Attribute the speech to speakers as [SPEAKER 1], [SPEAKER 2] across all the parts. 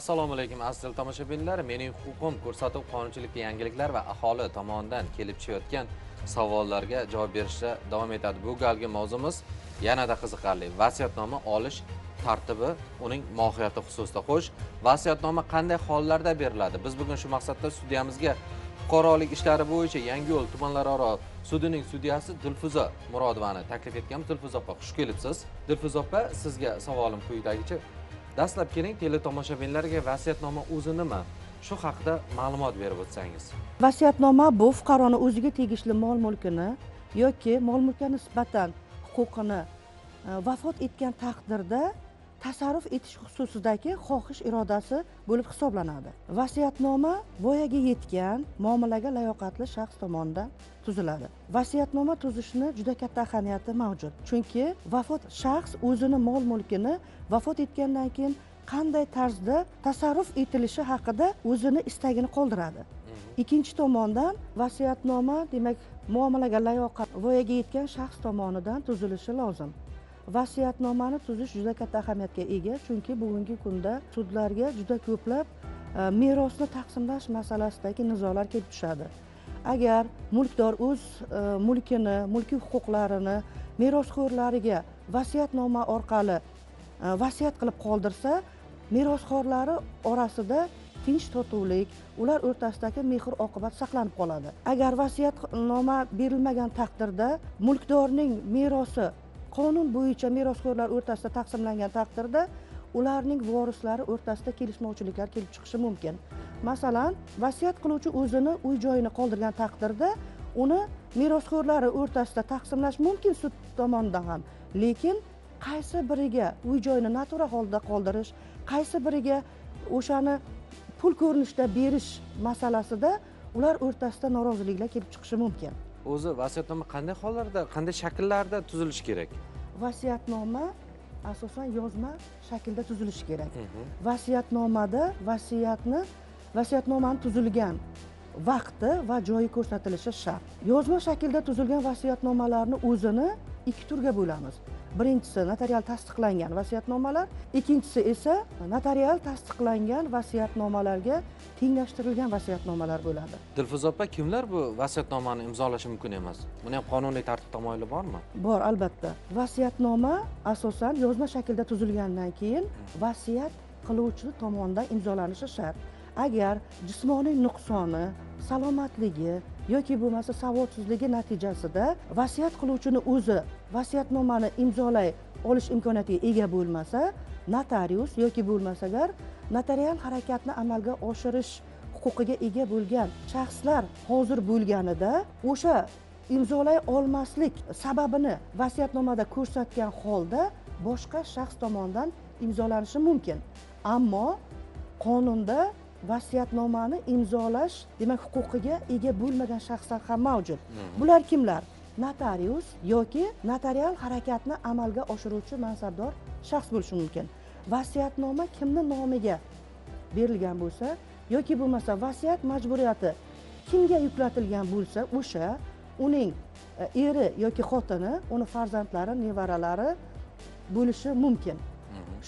[SPEAKER 1] assalomu alaykum aziz tomoshabinlar. Mening huquqim ko'rsatuv qonunchilikda yangiliklar va aholi tomonidan kelib tushayotgan savollarga javob berishda davom etadi bu galgi mavzumiz. Yanada qiziqarli vasiyatnoma olish tartibi uning mohiyati xususida xo'sh. Vasiyatnoma qanday hollarda beriladi? Biz bugun shu maqsadda studiyamizga fuqarolik ishlari bo'yicha yangiyo'l tumanlararo sudining sudyasi dilfuza murodovani taklif etganmiz. Dilfuza opa xush kelibsiz. Dilfuza opa sizga savolim quyidagicha dastlab keling teletomoshabinlarga vasiyatnoma o'zi nima? Shu haqida ma'lumot berib o'tsangiz.
[SPEAKER 2] Vasiyatnoma bu fuqaroni o'ziga tegishli mol mulkini yoki mol mulkka nisbatan huquqini e, vafot etgan taqdirda tasarruf etish xususidagi xohish irodasi bo'lib hisoblanadi. Vasiyatnoma voyaga yetgan muomalaga layoqatli shaxs tomonidan tuziladi. Vasiyatnoma tuzishni juda katta ahamiyati mavjud chunki vafot shaxs o'zini mol mulkini vafot etgandan keyin qanday tarzda tasarruf etilishi haqida o'zini istagini qoldiradi. Ikkinchi tomondan vasiyatnoma demak muomalaga layoqat voyaga yetgan shaxs tomonidan tuzilishi lozim vasiyatnomani tuzish juda katta ahamiyatga ega chunki bugungi kunda sudlarga juda ko'plab e, merosni taqsimlash masalasidagi nizolar kelib tushadi. Agar mulkdor o'z e, mulkini mulkiy huquqlarini merosxo'rlariga vasiyatnoma orqali e, vasiyat qilib qoldirsa merosxo'rlari orasida tinch totuvlik ular o'rtasidagi mehr oqibat saqlanib qoladi. Agar vasiyatnoma berilmagan taqdirda mulkdorning merosi qonun bo'yicha merosxo'rlar o'rtasida taqsimlangan taqdirda ularning vorislari o'rtasida kelishmovchiliklar kelib chiqishi mumkin. Masalan vasiyat qiluvchi o'zini uy joyini qoldirgan taqdirda uni merosxo'rlari o'rtasida taqsimlash mumkin sud tomonidan ham. Lekin qaysi biriga uy joyini natura holda qoldirish qaysi biriga o'shani pul ko'rinishida berish masalasida ular o'rtasida noroziliklar kelib chiqishi mumkin.
[SPEAKER 1] O'zi vasiyatnoma qanday hollarda qanday shakllarda tuzilishi kerak?
[SPEAKER 2] Vasiyatnoma asosan yozma shaklda tuzilishi kerak. Vasiyatnomada vasiyatni vasiyatnomani tuzilgan vaqti va joyi ko'rsatilishi shart. Yozma shaklda tuzilgan vasiyatnomalarni o'zini ikki turga bo'lamiz birinchisi notarial tasdiqlangan vasiyatnomalar ikkinchisi esa notarial tasdiqlangan vasiyatnomalarga tenglashtirilgan vasiyatnomalar bo'ladi.
[SPEAKER 1] Dilfuza opa kimlar bu vasiyatnomani imzolashi mumkin emas? Buni ham qonuniy tartib tamoyili bormi?
[SPEAKER 2] Bor albatta. Vasiyatnoma asosan yozma shaklda tuzilgandan keyin vasiyat qiluvchi tomonidan imzolanishi shart. Agar jismoniy nuqsoni salomatligi yoki bo'lmasa savodsizligi natijasida vasiyat qiluvchini o'zi vasiyatnomani imzolay olish imkoniyatiga ega bo'lmasa notarius yoki bo'lmasa agar notarial harakatni amalga oshirish huquqiga ega bo'lgan shaxslar hozir bo'lganida o'sha imzolay olmaslik sababini vasiyatnomada ko'rsatgan holda boshqa shaxs tomonidan imzolanishi mumkin. Ammo qonunda vasiyatnomani imzolash demak huquqiga ega bo'lmagan shaxslar ham mavjud. Bular kimlar? Notarius yoki notarial harakatni amalga oshiruvchi mansabdor shaxs bo'lishi mumkin. Vasiyatnoma kimni nomiga berilgan bo'lsa yoki bo'lmasa vasiyat majburiyati kimga yuklatilgan bo'lsa o'sha uning e, eri yoki xotini uni farzandlari nevaralari bo'lishi mumkin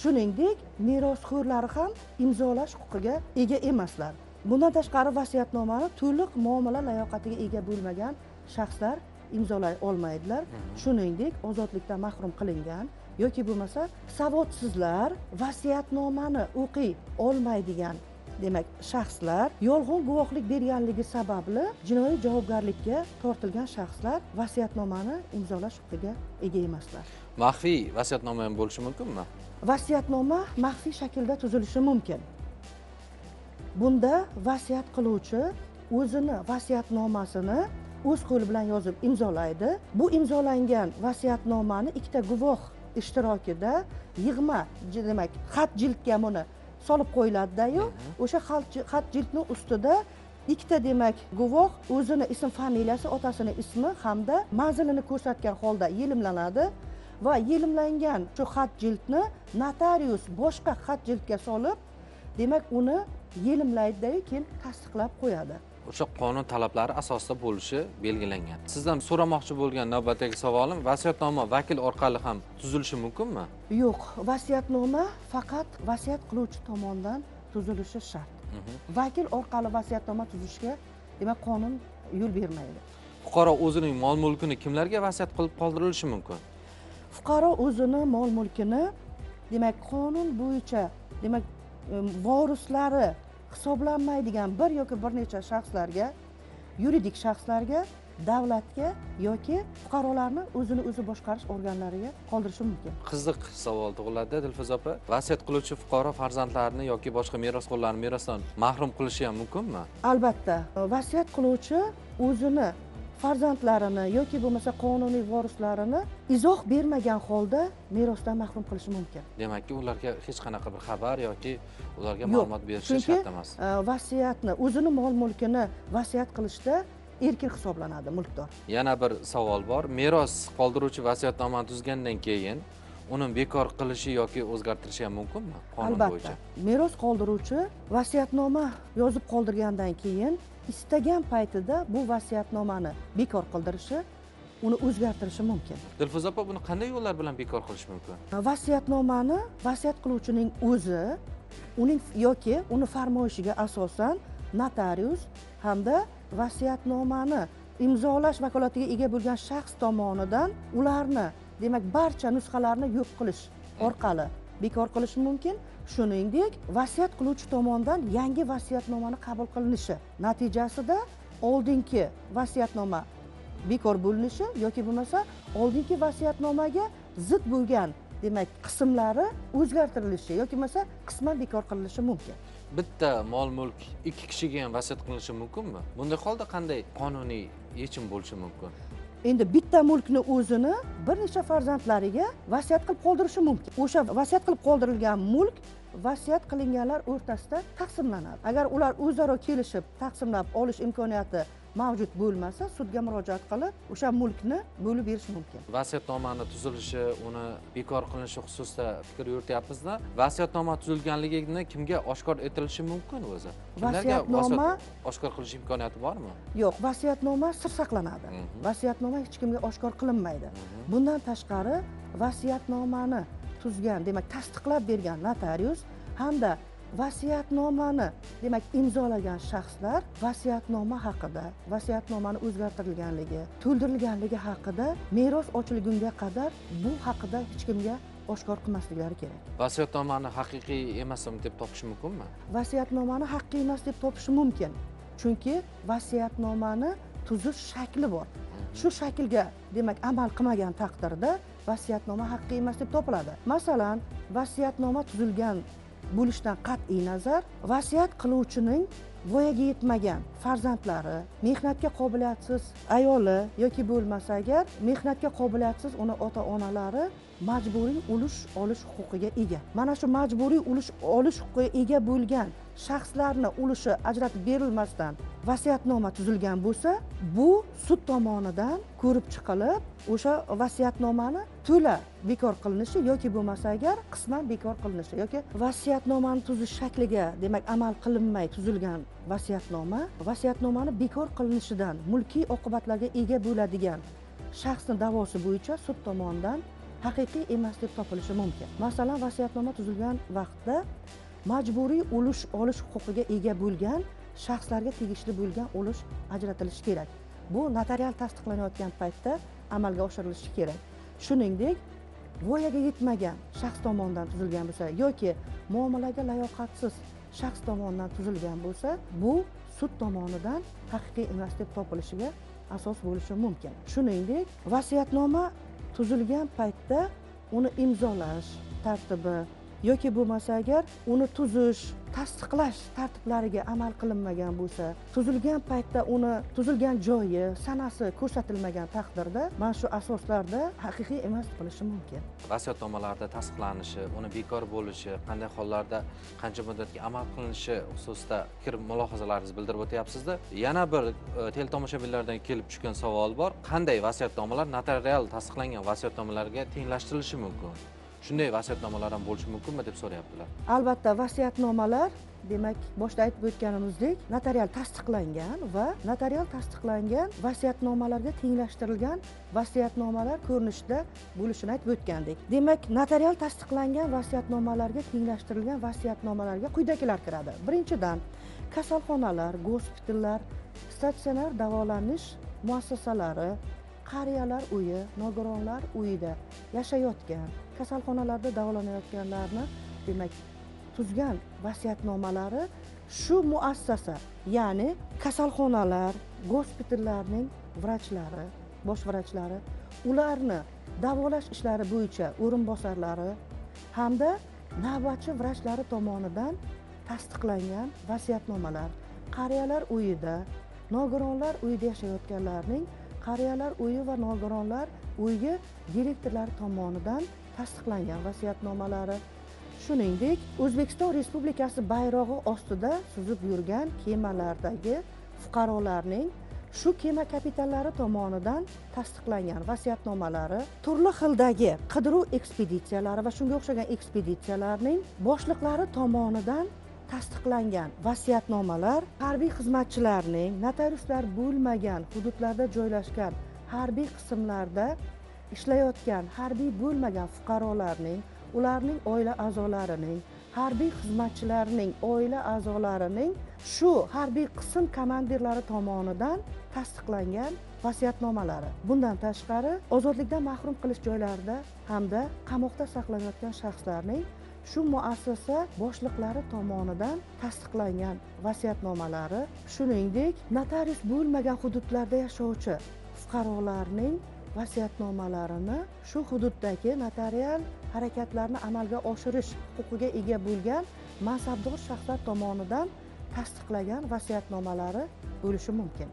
[SPEAKER 2] shuningdek merosxo'rlari ham imzolash huquqiga ega emaslar. Bundan tashqari vasiyatnomani to'liq muomala layoqatiga ega bo'lmagan shaxslar imzolay olmaydilar. Shuningdek ozodlikdan mahrum qilingan yoki bo'lmasa savodsizlar vasiyatnomani o'qiy olmaydigan demak shaxslar yolg'on guvohlik berganligi sababli jinoiy javobgarlikka tortilgan shaxslar vasiyatnomani imzolash huquqiga ega emaslar.
[SPEAKER 1] Maxfiy vasiyatnoma ham bo'lishi mumkinmi?
[SPEAKER 2] Vasiyatnoma maxfiy shaklda tuzilishi mumkin. Bunda vasiyat qiluvchi o'zini vasiyatnomasini o'z qo'li bilan yozib imzolaydi. Bu imzolangan vasiyatnomani ikkita guvoh ishtirokida yig'ma demak xat jildga buni solib qo'yiladidayu. O'sha xat jildni ustida ikkita demak guvoh o'zini ism familiyasi otasini ismi hamda manzilini ko'rsatgan holda yelimlanadi va yelimlangan shu xat jildni notarius boshqa xat jildga solib demak uni yelimlaydidayu keyin tasdiqlab qo'yadi.
[SPEAKER 1] O'sha qonun talablari asosida bo'lishi belgilangan. Sizdan so'ramoqchi bo'lgan navbatdagi savolim vasiyatnoma vakil orqali ham tuzilishi mumkinmi?
[SPEAKER 2] Yo'q vasiyatnoma faqat vasiyat qiluvchi tomonidan tuzilishi shart.
[SPEAKER 1] Mhm.
[SPEAKER 2] vakil orqali vasiyatnoma tuzishga demak qonun yo'l bermaydi.
[SPEAKER 1] Fuqaro o'zining mol mulkini kimlarga vasiyat qilib qoldirilishi mumkin?
[SPEAKER 2] Fuqaro o'zini mol mulkini demak qonun bo'yicha demak em, vorislari hisoblanmaydigan bir yoki bir necha shaxslarga yuridik shaxslarga davlatga yoki fuqarolarni o'zini o'zi boshqarish organlariga qoldirishi mumkin.
[SPEAKER 1] Qiziq savol tug'iladi dilfuza opa. Vasiyat qiluvchi fuqaro farzandlarini yoki boshqa merosxo'rlarni merosdan mahrum qilishi ham mumkinmi?
[SPEAKER 2] Albatta. Vasiyat qiluvchi o'zini farzandlarini yoki bo'lmasa qonuniy vorislarini izoh bermagan holda merosdan mahrum qilishi mumkin.
[SPEAKER 1] Demakki ularga hech qanaqa bir xabar yoki ularga ma'lumot
[SPEAKER 2] chunki
[SPEAKER 1] shart emas.
[SPEAKER 2] e, vasiyatni o'zini mol mulkini vasiyat qilishda erkin hisoblanadi mulkdor.
[SPEAKER 1] Yana bir savol bor. Meros qoldiruvchi vasiyatnomani tuzgandan keyin uni bekor qilishi yoki o'zgartirishi ham mumkinmi qonun
[SPEAKER 2] albatta.
[SPEAKER 1] bo'yicha?
[SPEAKER 2] Meros qoldiruvchi vasiyatnoma yozib qoldirgandan keyin istagan paytida bu vasiyatnomani bekor qildirishi uni o'zgartirishi mumkin.
[SPEAKER 1] Dilfuza opa buni qanday yo'llar bilan bekor qilish mumkin?
[SPEAKER 2] Vasiyatnomani vasiyat qiluvchining o'zi uning yoki uni farmoyishiga asosan notarius hamda vasiyatnomani imzolash vakolatiga ega bo'lgan shaxs tomonidan ularni demak barcha nusxalarini yo'q qilish orqali bekor qilishi mumkin. Shuningdek vasiyat qiluvchi tomonidan yangi vasiyatnomani qabul qilinishi natijasida oldingi vasiyatnoma bekor bo'linishi yoki bo'lmasa oldingi vasiyatnomaga zid bo'lgan demak qismlari o'zgartirilishi yoki bo'lmasa qisman bekor qilinishi mumkin.
[SPEAKER 1] Bitta mol mulk ikki kishiga ham vasiyat qilinishi mumkinmi? Bunday holda qanday qonuniy yechim bo'lishi mumkin?
[SPEAKER 2] Endi bitta mulkni o'zini bir necha farzandlariga vasiyat qilib qoldirishi mumkin. O'sha vasiyat qilib qoldirilgan mulk vasiyat qilinganlar o'rtasida taqsimlanadi. Agar ular o'zaro kelishib taqsimlab olish imkoniyati mavjud bo'lmasa sudga murojaat qilib o'sha mulkni bo'lib berish mumkin.
[SPEAKER 1] Vasiyatnomani tuzilishi uni bekor qilinishi xususida fikr yurityapmizda. Vasiyatnoma tuzilganligini kimga oshkor etilishi mumkin o'zi?
[SPEAKER 2] Vasiyatnoma-
[SPEAKER 1] vasiyat oshkor qilish imkoniyati bormi?
[SPEAKER 2] Yo'q vasiyatnoma sir saqlanadi.
[SPEAKER 1] Mhm.
[SPEAKER 2] vasiyatnoma hech kimga oshkor qilinmaydi. Bundan tashqari vasiyatnomani tuzgan demak tasdiqlab bergan notarius hamda vasiyatnomani demak imzolagan shaxslar vasiyatnoma haqida vasiyatnomani o'zgartirilganligi to'ldirilganligi haqida meros ochilgunga qadar bu haqida hech kimga oshkor qilmasliklari kerak.
[SPEAKER 1] Vasiyatnomani haqiqiy emasmi deb topish mumkinmi?
[SPEAKER 2] Vasiyatnomani haqiqiy emas deb topish mumkin chunki vasiyatnomani tuzish shakli bor. Shu shaklga demak amal qilmagan taqdirda vasiyatnoma haqiqiy emas deb topiladi. Masalan vasiyatnoma tuzilgan bo'lishidan qat'iy nazar vasiyat qiluvchining voyaga yetmagan farzandlari mehnatga qobiliyatsiz ayoli yoki bo'lmasa agar mehnatga qobiliyatsiz uni ota onalari majburiy ulush olish huquqiga ega. Mana shu majburiy ulush olish huquqiga ega bo'lgan shaxslarni ulushi ajratib berilmasdan vasiyatnoma tuzilgan bo'lsa bu sud tomonidan ko'rib chiqilib o'sha vasiyatnomani to'la bekor qilinishi yoki bo'lmasa agar qisman bekor qilinishi yoki vasiyatnomani tuzish shakliga demak amal qilinmay tuzilgan vasiyatnoma vasiyatnomani bekor qilinishidan mulkiy oqibatlarga ega bo'ladigan shaxsni da'vosi bo'yicha sud tomonidan haqiqiy emas deb topilishi mumkin. Masalan vasiyatnoma tuzilgan vaqtda majburiy ulush olish huquqiga ega bo'lgan shaxslarga tegishli bo'lgan ulush ajratilishi kerak. Bu notarial tasdiqlanayotgan paytda amalga oshirilishi kerak. Shuningdek voyaga yetmagan shaxs tomonidan tuzilgan bo'lsa yoki muomalaga layoqatsiz shaxs tomonidan tuzilgan bo'lsa bu sud tomonidan haqiqiy emas deb topilishiga asos bo'lishi mumkin. Shuningdek vasiyatnoma tuzilgan paytda uni imzolash tartibi yoki bo'lmasa agar uni tuzish tasdiqlash tartiblariga amal qilinmagan bo'lsa tuzilgan paytda uni tuzilgan joyi sanasi ko'rsatilmagan taqdirda mana shu asoslarda haqiqiy emas bo'lishi mumkin.
[SPEAKER 1] Vasiyatnomalarda tasdiqlanishi uni bekor bo'lishi qanday hollarda qancha muddatga amal qilinishi xususida fikr mulohazalaringizni bildirib o'tyapsizda. Yana bir e, teletomoshabinlardan kelib tushgan savol bor. Qanday vasiyatnomalar notarial tasdiqlangan vasiyatnomalarga tenglashtirilishi mumkin? Shunday vasiyatnomalar ham bo'lishi mumkinmi deb so'rayaptilar.
[SPEAKER 2] Albatta vasiyatnomalar demak boshida aytib o'tganimizdek notarial tasdiqlangan va notarial tasdiqlangan vasiyatnomalarga tenglashtirilgan vasiyatnomalar ko'rinishida bo'lishini aytib o'tgandik. Demak notarial tasdiqlangan vasiyatnomalarga tenglashtirilgan vasiyatnomalarga quyidagilar kiradi. Birinchidan kasalxonalar gospitallar statsionar davolanish muassasalari qariyalar uyi nogironlar uyida yashayotgan kasalxonalarda davolanayotganlarni demak tuzgan vasiyatnomalari shu muassasa ya'ni kasalxonalar gospitallarning vrachlari bosh vrachlari ularni davolash ishlari bo'yicha o'rinbosarlari hamda navbatchi vrachlari tomonidan tasdiqlangan vasiyatnomalar. Qariyalar uyida nogironlar uyida yashayotganlarning qariyalar uyi va nogironlar uyi direktorlari tomonidan tasdiqlangan vasiyatnomalari shuningdek o'zbekiston respublikasi bayrog'i ostida suzib yurgan kemalardagi fuqarolarning shu kema kapitallari tomonidan tasdiqlangan vasiyatnomalari turli xildagi qidiruv ekspeditsiyalari va shunga o'xshagan ekspeditsiyalarning boshliqlari tomonidan tasdiqlangan vasiyatnomalar harbiy xizmatchilarning notariuslar bo'lmagan hududlarda joylashgan harbiy qismlarda ishlayotgan harbiy bo'lmagan fuqarolarning ularning oila a'zolarining harbiy xizmatchilarning oila a'zolarining shu harbiy qism komandirlari tomonidan tasdiqlangan vasiyatnomalari. Bundan tashqari ozodlikdan mahrum qilish joylarida hamda qamoqda saqlanayotgan shaxslarning shu muassasa boshliqlari tomonidan tasdiqlangan vasiyatnomalari shuningdek notarius bo'lmagan hududlarda yashovchi fuqarolarning vasiyatnomalarini shu hududdagi notarial harakatlarni amalga oshirish huquqiga ega bo'lgan mansabdor shaxslar tomonidan tasdiqlagan vasiyatnomalari bo'lishi mumkin.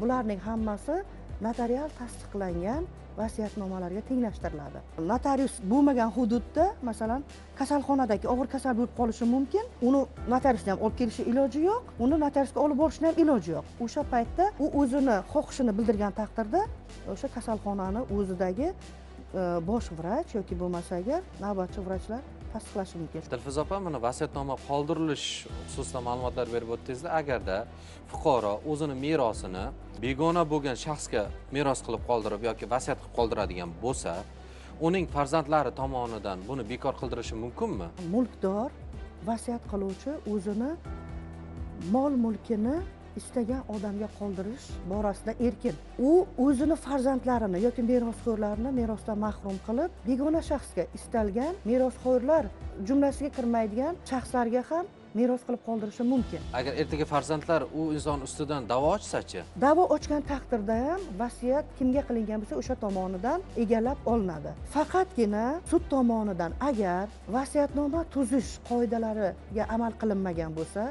[SPEAKER 2] Bularning hammasi notarial tasdiqlangan vasiyatnomalarga tenglashtiriladi. Notarius bo'lmagan hududda masalan kasalxonadagi og'ir kasal bo'lib qolishi mumkin. Uni notariusni ham olib kelishi iloji yo'q. Uni notariusga olib borishni ham iloji yo'q. O'sha paytda u o'zini xohishini bildirgan taqdirda o'sha kasalxonani o'zidagi e, bosh vrach yoki bo'lmasa agar navbatchi vrachlar tasdiqlashi mumkin
[SPEAKER 1] dilfuza opa mana vasiyatnoma qoldirilish xususida ma'lumotlar berib o'tdingizlar agarda fuqaro o'zini merosini begona bo'lgan shaxsga meros qilib qoldirib yoki vasiyat qilib qoldiradigan bo'lsa uning farzandlari tomonidan buni bekor qildirishi mumkinmi?
[SPEAKER 2] Mulkdor vasiyat qiluvchi o'zini mol mulkini istagan odamga qoldirish borasida erkin. U o'zini farzandlarini yoki merosxo'rlarini merosdan mahrum qilib begona shaxsga istalgan merosxo'rlar jumlasiga kirmaydigan shaxslarga ham meros qilib qoldirishi mumkin.
[SPEAKER 1] Agar ertaga farzandlar u inson ustidan da'vo ochsachi?
[SPEAKER 2] Da'vo ochgan taqdirda ham vasiyat kimga qilingan bo'lsa o'sha tomonidan egallab olinadi. Faqatgina sud tomonidan agar vasiyatnoma tuzish qoidalariga amal qilinmagan bo'lsa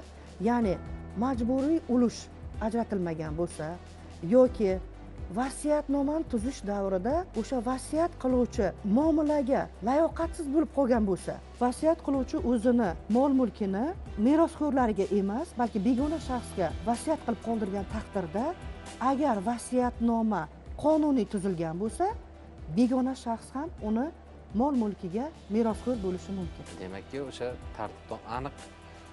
[SPEAKER 2] ya'ni majburiy ulush ajratilmagan bo'lsa yoki vasiyatnomani tuzish davrida o'sha vasiyat qiluvchi muomalaga layoqatsiz bo'lib qolgan bo'lsa vasiyat qiluvchi o'zini mol mulkini merosxo'rlariga emas balki begona shaxsga vasiyat qilib qoldirgan taqdirda agar vasiyatnoma qonuniy tuzilgan bo'lsa begona shaxs ham uni mol mulkiga merosxo'r bo'lishi mumkin.
[SPEAKER 1] Demakki o'sha tartibda aniq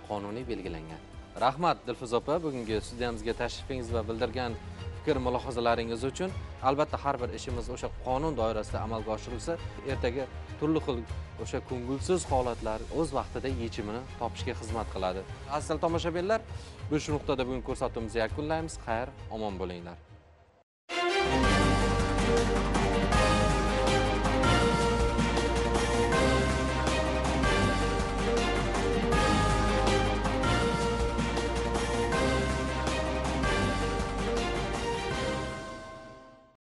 [SPEAKER 1] qonuniy belgilangan. Rahmat dilfuz opa bugungi studiyamizga tashrifingiz va bildirgan fikr mulohazalaringiz uchun. Albatta har bir ishimiz o'sha qonun doirasida amalga oshirilsa ertaga turli xil o'sha ko'ngilsiz holatlar o'z vaqtida yechimini topishga xizmat qiladi. Aziz tomoshabinlar bu shu nuqtada bugun ko'rsatuvimizni yakunlaymiz. Xayr omon bo'linglar.